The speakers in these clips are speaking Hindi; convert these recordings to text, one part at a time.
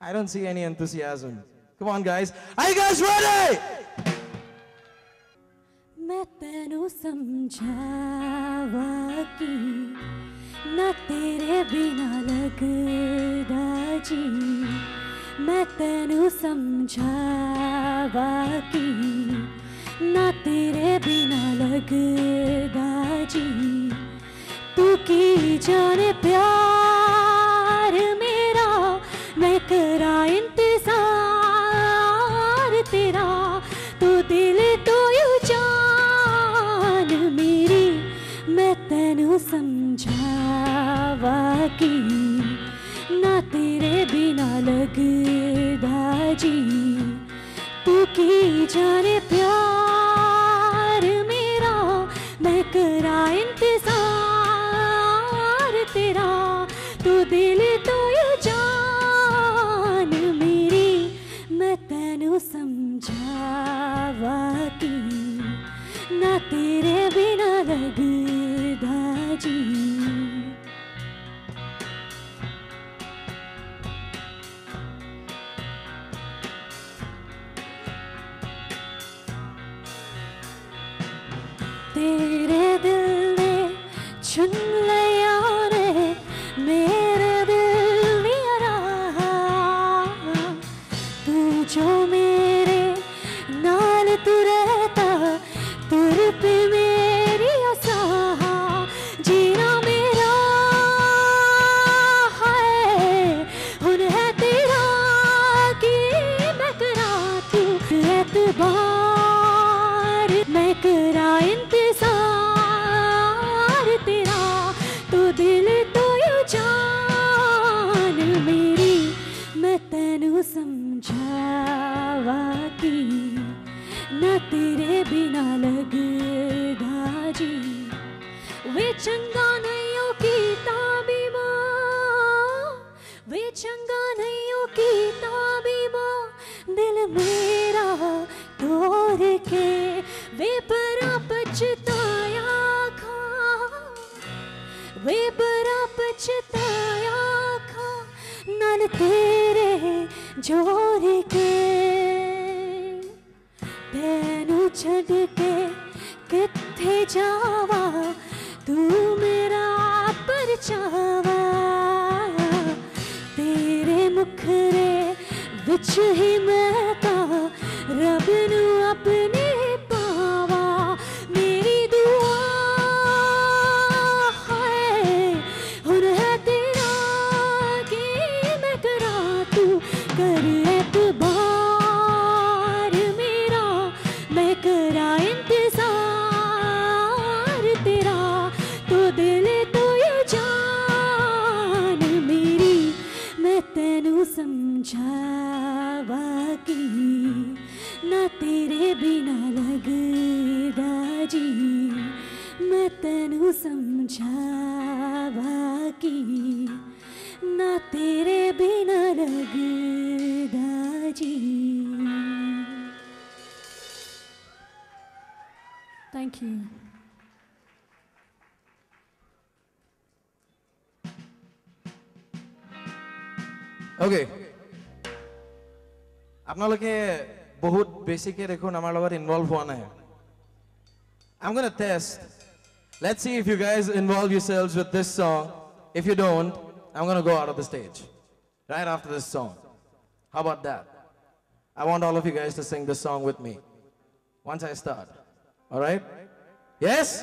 I don't see any enthusiasm. Come on, guys. Are you guys ready? मैं तेनू समझावा की ना तेरे बिना लगदा जी मैं तेनू समझावा की ना तेरे बिना लगदा जी तू की जाने प्यार समझावा की ना तेरे बिना लगदा जी वे चंगा नहीं कीता भी वे चंगा नहीं कीता भी दिल मेरा तोड़ के वे बड़ा पछताया खा। वे बड़ा पछताया खा, नल तेरे ज़ोर के तेनू छड़ के किथे जावा, तू मेरा परचावा। तेरे मुखरे विच ही मैं Thank you. ওকে আপোনালোকে বহুত বেছিকৈ দেখোন আমাৰ লগত ইনভলভ হোৱা নাই I'm gonna test. Let's see if you guys involve yourselves with this song. If you don't, I'm gonna go out of the stage right after this song. How about that? I want all of you guys to sing this song with me once I start. All right? Yes?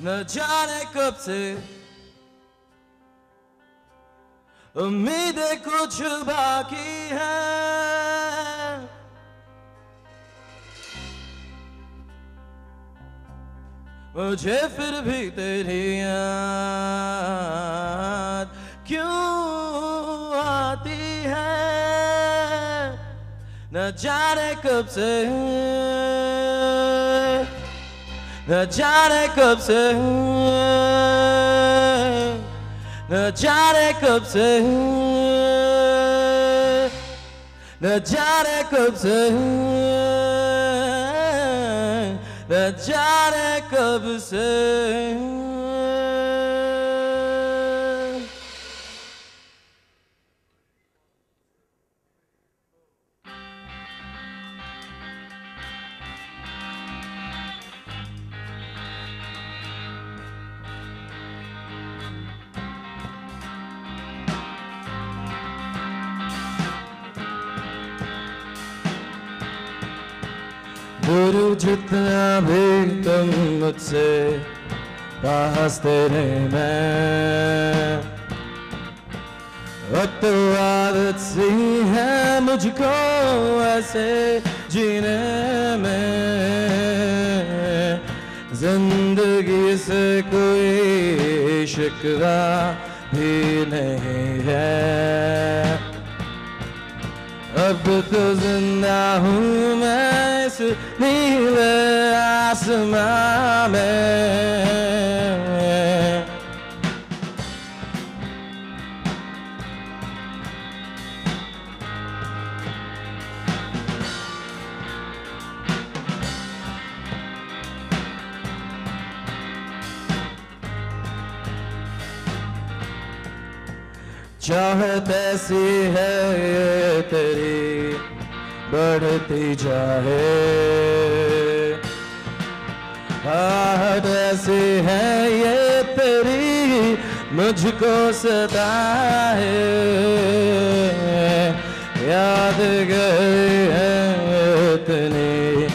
न जाने कब से उम्मीदें कुछ बाकी है मुझे फिर भी तेरी याद क्यों आती है न जाने कब से The Johnny comes. The Johnny comes. The Johnny comes. The Johnny. दूर जितना भी तुम मुझसे पास तेरे मैं। अब तो आदत सी है मुझको ऐसे जीने में। ज़िंदगी से कोई शिकवा भी नहीं है। अब तो ज़िंदा हूँ मैं। इस नीले आसमां में चाहत ऐसी है ये तेरी बढ़ती जाए। आहट ऐसी है ये तेरी, मुझको सदा है याद गई है इतनी,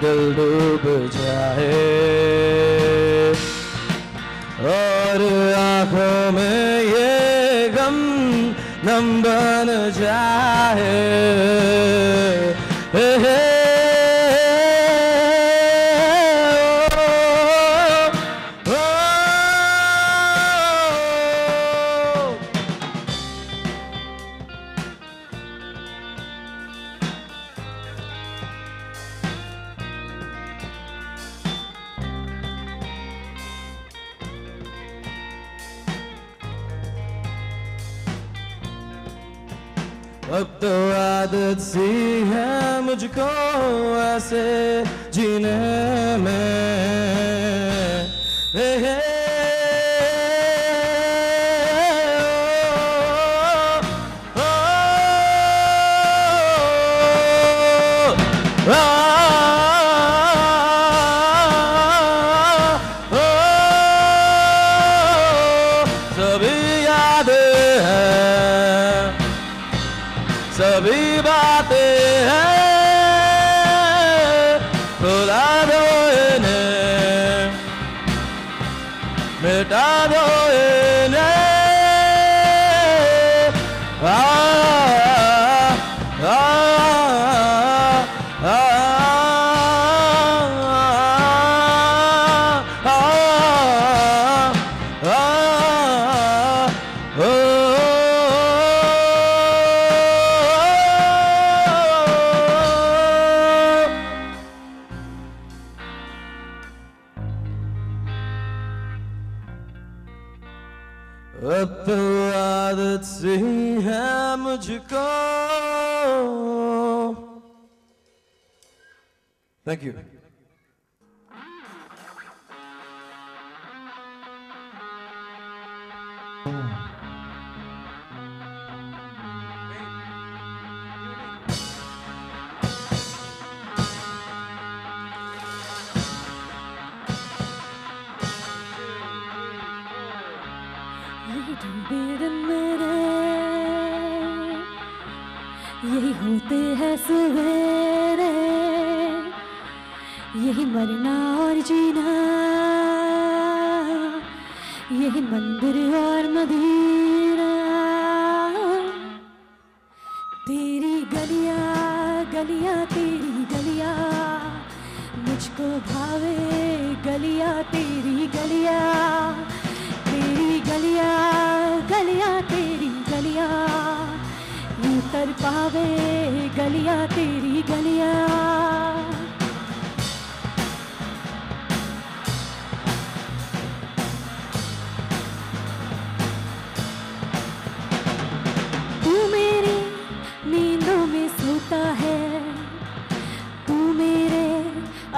दिल डूब जाए। और आँखों में ये गम नम बन जाए। अब तो आदत सी है मुझको ऐसे जीने में। Thank you. ये मंदिर और मदीना तेरी गलिया गलिया, तेरी गलिया। मुझको भावे गलिया, तेरी गलिया। तेरी गलिया गलिया, तेरी गलिया। यूँ पावे गलिया, तेरी गलिया।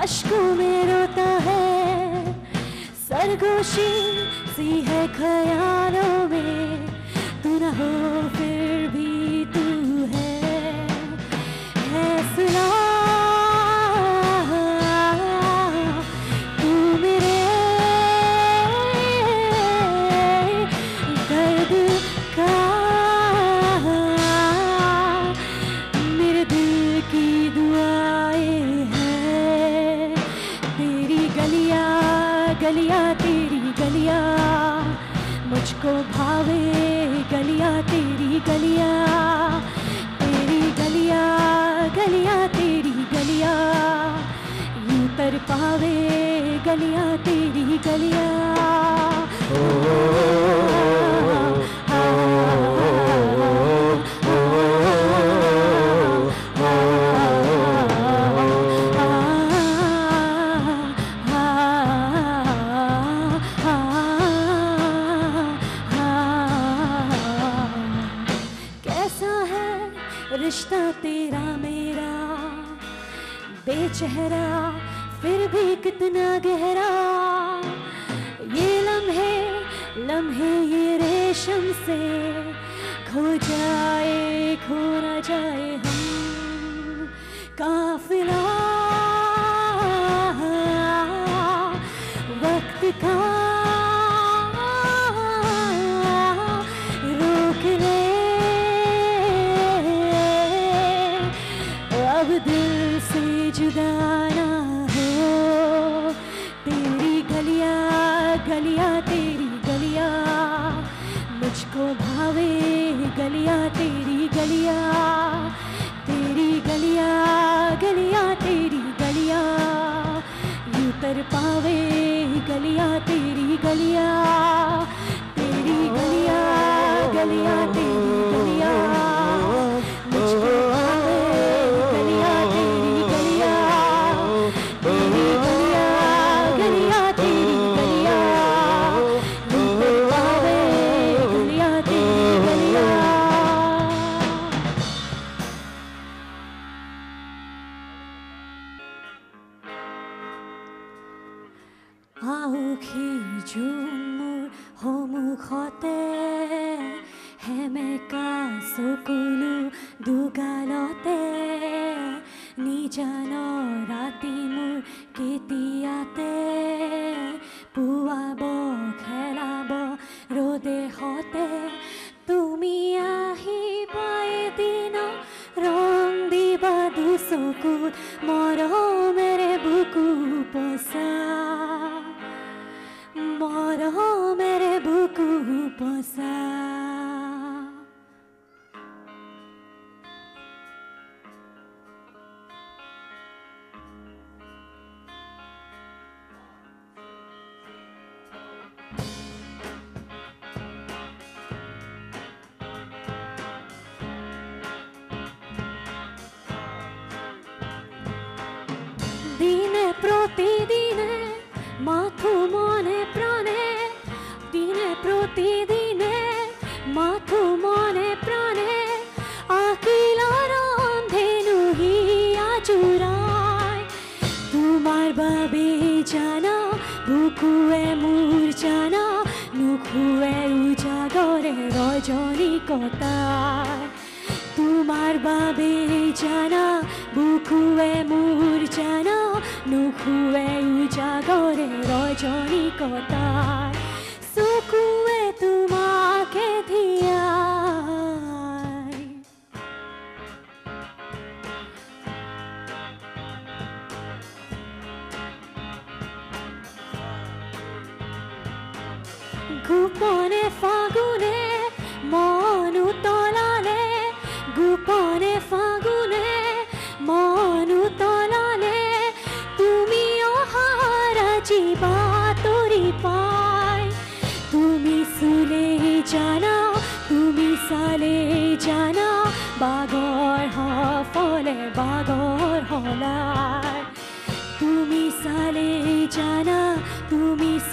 अश्कों में रोता है। सरगोशी सी है खयालों में। तू न हो फिर लम्हे ये रेशम से। खो जाए, खो न जाए हम। काफिला, वक्त का अब दिल से हो। तेरी गलियाँ गलियाँ तेरी मुझको भावे, गलिया तेरी गलिया तेरी गलिया गलिया तेरी गलिया। यू तर पावे, गलिया तेरी गलिया तेरी गलिया गलिया तेरी गलियाँ। মূৰ্জানা নুখুৱে উজাগৰে ৰজনী কটাৰ তোমাৰ বাবে জানা বুকুৱে মূৰ্জানা নুখুৱে উজাগৰে ৰজনী কটাৰ গোপনে ফাগুনে